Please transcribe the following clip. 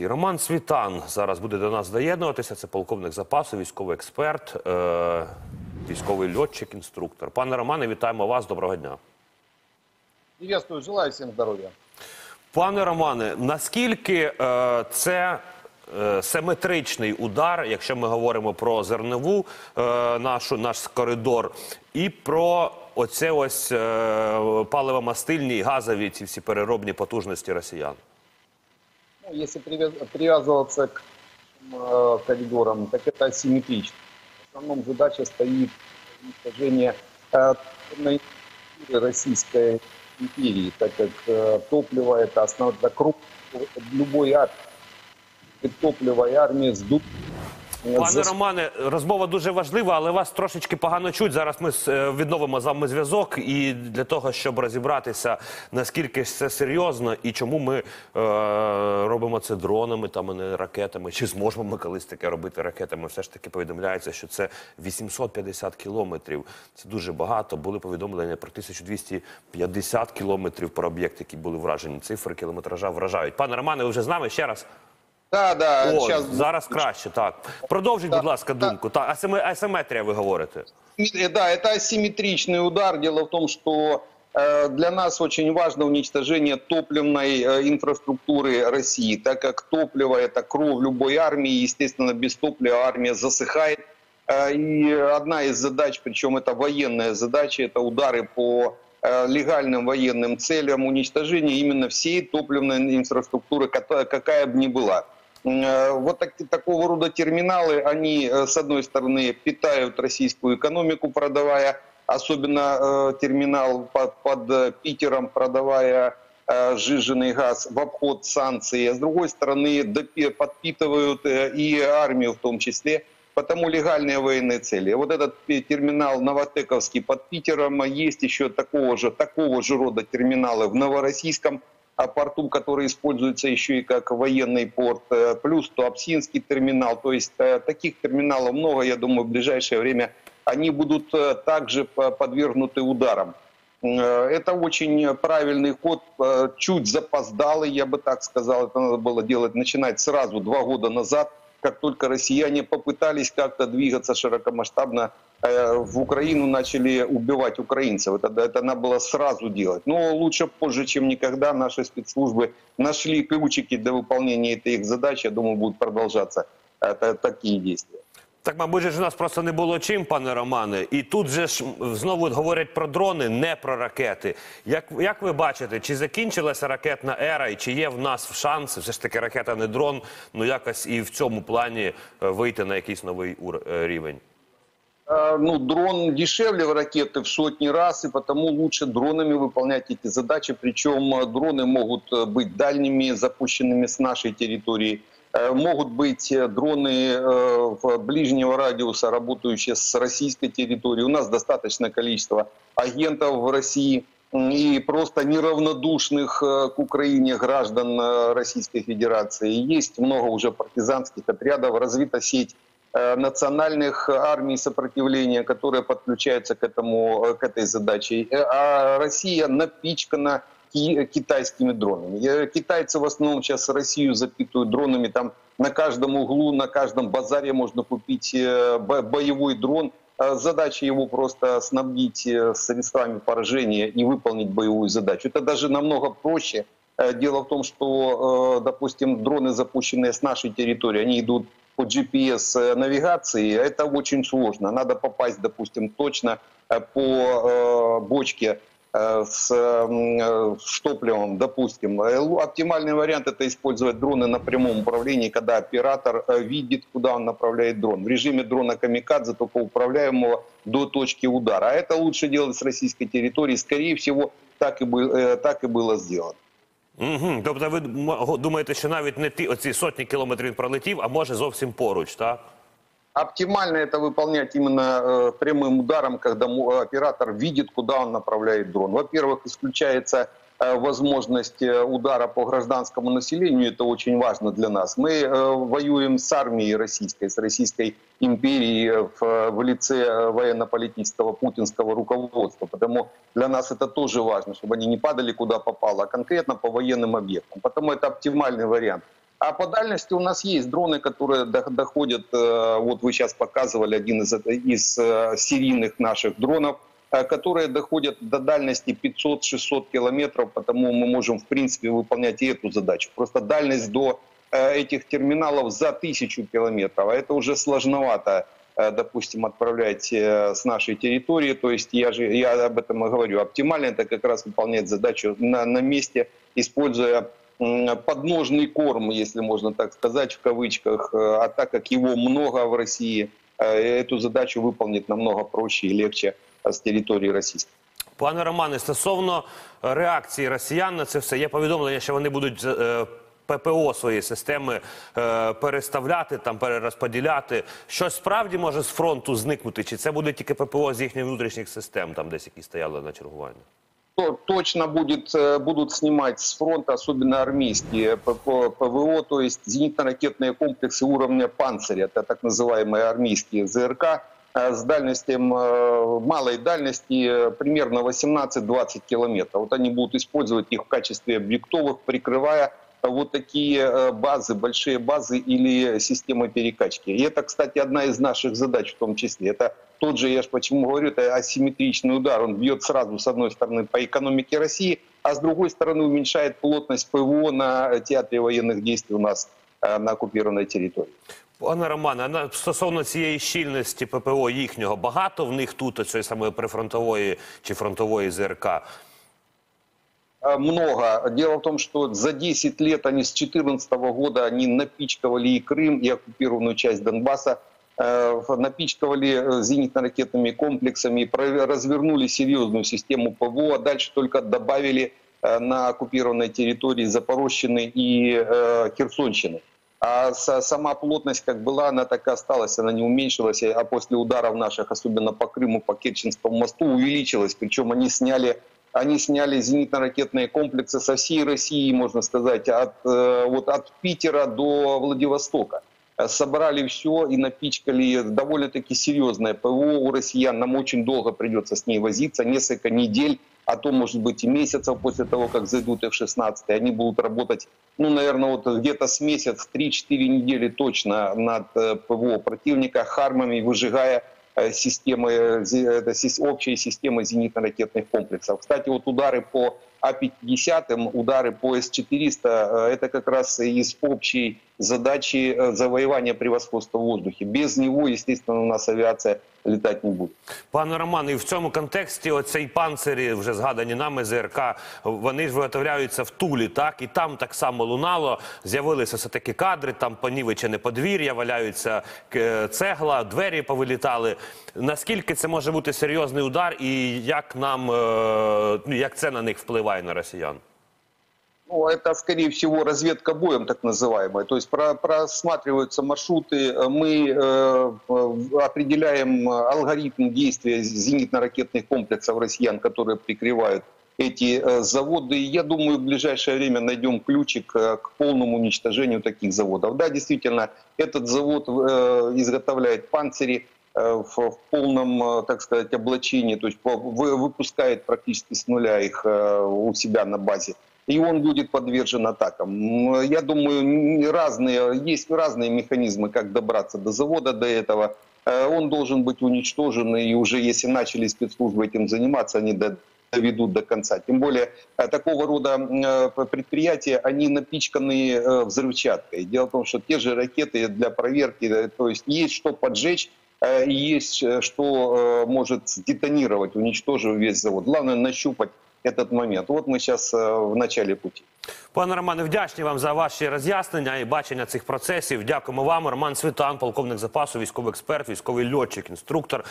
гості. Роман Світан зараз буде до нас доєднуватися. Це полковник запасу, військовий експерт, е, військовий льотчик, інструктор. Пане Романе, вітаємо вас. Доброго дня. Приветствую, желаю всем здоровья. Пане Романе, наскільки е, це е, симетричний удар, якщо ми говоримо про зернову е, нашу наш коридор, і про оце ось е, паливомастильні і газові ці всі переробні потужності росіян? Если привяз- привязываться к э, коридорам, так это асимметрично. В основном задача стоит уничтожение э, Российской империи, так как э, топливо это основа это круг любой армии. Топливо и армия сдут. Пане Романе, розмова дуже важлива, але вас трошечки погано чуть. Зараз ми е, відновимо з вами зв'язок. І для того, щоб розібратися, наскільки це серйозно і чому ми е, робимо це дронами, там, а не ракетами, чи зможемо ми колись таке робити ракетами, все ж таки повідомляється, що це 850 кілометрів. Це дуже багато. Були повідомлення про 1250 кілометрів про об'єкти, які були вражені. Цифри кілометража вражають. Пане Романе, ви вже з нами ще раз? Да, да, О, сейчас зараз краще, так. Продовжіть, будь ласка, думку. Так, асиме- асиметрія ви говорите. Да, это асимметричный удар. Дело в том, что э, для нас очень важно уничтожение топливной э, инфраструктуры России, так как топливо – это кровь любой армии, естественно, без топлива армия засыхает. Э, И одна из задач, причем это военная задача, это удары по легальным военным целям уничтожения именно всей топливной инфраструктуры, какая бы ни была. Э, Вот так- такого рода терминалы, они, э, с одной стороны, питают российскую экономику, продавая, особенно э, терминал под, под э, Питером, продавая э, сжиженный газ в обход санкций, а с другой стороны допи- подпитывают э, и армию в том числе, потому легальные военные цели. Вот этот терминал Новотековский под Питером, есть еще такого же, такого же рода терминалы в Новороссийском порту, который используется еще и как военный порт, э, плюс Туапсинский терминал. То есть э, таких терминалов много, я думаю, в ближайшее время они будут э, также по- подвергнуты ударам. Это очень правильный ход, чуть запоздалый, я бы так сказал. Это надо было делать, начинать сразу, два года назад, как только россияне попытались как-то двигаться широкомасштабно в Украину, начали убивать украинцев. Это, это надо было сразу делать. Но лучше позже, чем никогда, наши спецслужбы нашли ключики для выполнения этой их задачи. Я думаю, будут продолжаться э, такие действия. Так, мабуть, же ж у нас просто не було чим, пане Романе. І тут же ж знову говорять про дрони, не про ракети. Як, як ви бачите, чи закінчилася ракетна ера, і чи є в нас шанси, все ж таки ракета не дрон, ну якось і в цьому плані е, вийти на якийсь новий ур- е, рівень? Э, ну, дрон дешевле ракеты в сотни раз, и потому лучше дронами выполнять эти задачи. Причем э, дроны могут э, быть дальними, запущенными с нашей территории. Могут быть дроны в ближнего радиуса, работающие с российской территории. У нас достаточное количество агентов в России и просто неравнодушных к Украине граждан Российской Федерации. Есть много уже партизанских отрядов, развита сеть национальных армий сопротивления, которые подключаются к, этому, э, к этой задаче. Э, А Россия напичкана ки- китайскими дронами. Э, Китайцы в основном сейчас Россию запитывают дронами. Там на каждом углу, на каждом базаре можно купить э, бо- боевой дрон. Э, Задача его просто снабдить э, средствами поражения и выполнить боевую задачу. Это даже намного проще. Э, Дело в том, что, э, допустим, дроны, запущенные с нашей территории, они идут по GPS-навигации. Это очень сложно. Надо попасть, допустим, точно э, по э, бочке э, с, э, с топливом, допустим. Э, Оптимальный вариант это использовать дроны на прямом управлении, когда оператор э, видит, куда он направляет дрон. В режиме дрона камикадзе, только управляемого до точки удара. А это лучше делать с российской территории. Скорее всего, так и, э, так и было сделано. Угу. Тобто ви м- думаєте, що навіть не ті оці сотні кілометрів він пролетів, а може зовсім поруч, так? Оптимально это выполнять именно э, прямым ударом, когда му- оператор видит, куда он направляет дрон. Во-первых, исключается э, возможность э, удара по гражданскому населению. Это очень важно для нас. Мы э, воюем с армией российской, с Российской империей э, в, в лице э, военно-политического путинского руководства. Потому для нас это тоже важно, чтобы они не падали куда попало, а конкретно по военным объектам. Потому это оптимальный вариант. А по дальности у нас есть дроны, которые до- доходят, э, вот вы сейчас показывали один из, из э, серийных наших дронов, э, которые доходят до дальности 500-600 километров, потому мы можем, в принципе, выполнять и эту задачу. Просто дальность до э, этих терминалов за тысячу километров, а это уже сложновато э, допустим, отправлять э, с нашей территории. То есть я же я об этом и говорю. Оптимально это как раз выполнять задачу на, на месте, используя подножный корм, если можно так сказать, в кавычках. Э, А так как его много в России, э, эту задачу выполнить намного проще и легче э, с территории российской. Пане Романе, стосовно е, реакції росіян на це все, є повідомлення, що вони будуть е, ППО свої системи е, переставляти, там перерозподіляти. Щось справді може з фронту зникнути? Чи це буде тільки ППО з їхніх внутрішніх систем, там десь які стояли на чергуванні? то- точно будет, э, будут снимать с фронта, особенно армейские ППО, ПВО, то есть зенитно-ракетные комплексы уровня «Панцирь», это так называемые армейские ЗРК, э, с дальностью, э, малой дальности э, примерно 18-20 километров. Вот они будут использовать их в качестве объектовых, прикрывая э, вот такие э, базы, большие базы или системы перекачки. И это, кстати, одна из наших задач в том числе. Это тот же, я же почему говорю, это асимметричный удар. Он бьет сразу, с одной стороны, по экономике России, а с другой стороны уменьшает плотность ПВО на театре военных действий у нас э, на оккупированной территории. Пане Романе, а на- стосовно цієї щільності ППО їхнього, багато в них тут цієї самої прифронтової чи фронтової ЗРК? Э, Много. Дело в том, что за 10 лет они с 2014 года они напичкивали и Крым, и оккупированную часть Донбасса, э, напичкивали э, зенитно-ракетными комплексами, про- развернули серьезную систему ПВО, а дальше только добавили э, на оккупированной территории Запорожщины и э, Херсонщины. А са- сама плотность как была, она так и осталась, она не уменьшилась, а после ударов наших, особенно по Крыму, по Керченскому мосту, увеличилась. Причем они сняли, они сняли зенитно-ракетные комплексы со всей России, можно сказать, от, э, вот от Питера до Владивостока. Э, Собрали все и напичкали довольно-таки серьезное ПВО у россиян. Нам очень долго придется с ней возиться, несколько недель, а то, может быть, и месяцев после того, как зайдут F-16. Они будут работать, ну, наверное, вот где-то с месяц, 3-4 недели точно над э, ПВО противника, хармами, выжигая э, системы, э, общие системы зенитно-ракетных комплексов. Кстати, вот удары по А-50, удары по С-400, э, это как раз из общей задачи э, завоевания превосходства в воздухе. Без него, естественно, у нас авиация летать не будет. Пане Романе, і в цьому контексті оцей панцирі, вже згадані нами ЗРК, вони ж виготовляються в Тулі, так? І там так само лунало, з'явилися все такі кадри, там понівечене подвір'я, валяються е, цегла, двері повилітали. Наскільки це може бути серйозний удар і як нам, е, ну, як це на них впливає На росіян? Ну, это, скорее всего, разведка боем, так называемая. То есть про- просматриваются маршруты, мы э, определяем э, алгоритм действия зенитно-ракетных комплексов россиян, которые прикрывают эти э, заводы. Я думаю, в ближайшее время найдем ключик э, к полному уничтожению таких заводов. Да, действительно, этот завод э, изготовляет панцири, в, в полном, э, так сказать, облачении, то есть выпускает практически с нуля их э, у себя на базе. И он будет подвержен атакам. Я думаю, разные, есть разные механизмы, как добраться до завода, до этого. Э, Он должен быть уничтожен, и уже если начали спецслужбы этим заниматься, они до- доведут до конца. Тем более э, такого рода э, предприятия, они напичканы э, взрывчаткой. Дело в том, что те же ракеты для проверки, э, то есть есть что поджечь, э, есть э, что э, может детонировать, уничтожив весь завод. Главное нащупать этот момент. Вот мы сейчас в начале пути. Пане Романе, вдячні вам за ваші роз'яснення і бачення цих процесів. Дякуємо вам. Роман Світан, полковник запасу, військовий експерт, військовий льотчик, інструктор.